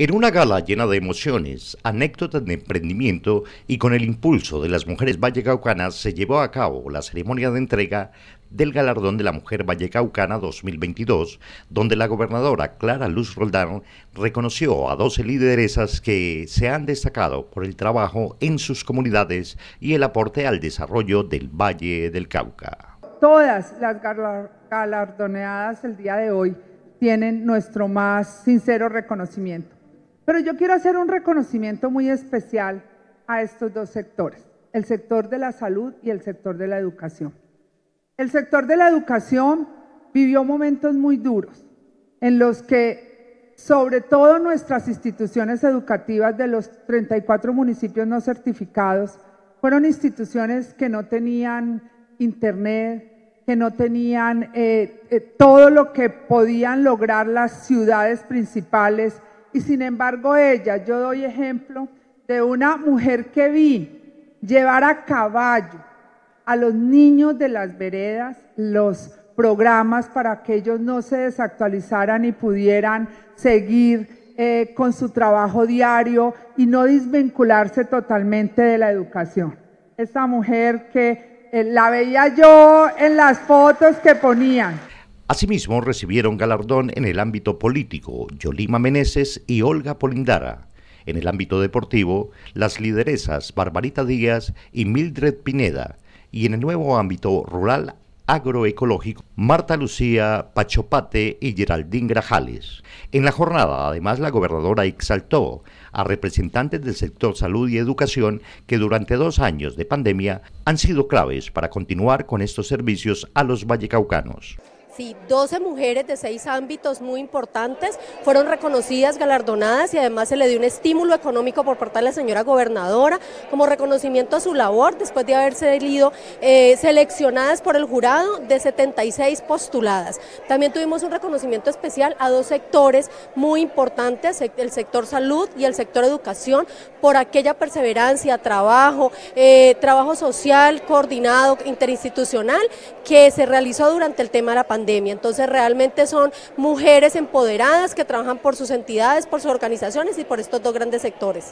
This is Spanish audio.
En una gala llena de emociones, anécdotas de emprendimiento y con el impulso de las mujeres vallecaucanas se llevó a cabo la ceremonia de entrega del Galardón de la Mujer Vallecaucana 2022, donde la gobernadora Clara Luz Roldán reconoció a 12 lideresas que se han destacado por el trabajo en sus comunidades y el aporte al desarrollo del Valle del Cauca. Todas las galardoneadas el día de hoy tienen nuestro más sincero reconocimiento. Pero yo quiero hacer un reconocimiento muy especial a estos dos sectores, el sector de la salud y el sector de la educación. El sector de la educación vivió momentos muy duros en los que sobre todo nuestras instituciones educativas de los 34 municipios no certificados fueron instituciones que no tenían internet, que no tenían eh, eh, todo lo que podían lograr las ciudades principales y sin embargo ella, yo doy ejemplo de una mujer que vi llevar a caballo a los niños de las veredas los programas para que ellos no se desactualizaran y pudieran seguir eh, con su trabajo diario y no desvincularse totalmente de la educación. Esta mujer que eh, la veía yo en las fotos que ponían, Asimismo, recibieron galardón en el ámbito político Yolima Meneses y Olga Polindara. En el ámbito deportivo, las lideresas Barbarita Díaz y Mildred Pineda. Y en el nuevo ámbito rural agroecológico, Marta Lucía Pachopate y Geraldín Grajales. En la jornada, además, la gobernadora exaltó a representantes del sector salud y educación que durante dos años de pandemia han sido claves para continuar con estos servicios a los vallecaucanos. Sí, 12 mujeres de seis ámbitos muy importantes fueron reconocidas, galardonadas y además se le dio un estímulo económico por parte de la señora gobernadora como reconocimiento a su labor después de haber salido eh, seleccionadas por el jurado de 76 postuladas. También tuvimos un reconocimiento especial a dos sectores muy importantes, el sector salud y el sector educación, por aquella perseverancia, trabajo, eh, trabajo social, coordinado, interinstitucional que se realizó durante el tema de la Entonces realmente son mujeres empoderadas que trabajan por sus entidades, por sus organizaciones y por estos dos grandes sectores.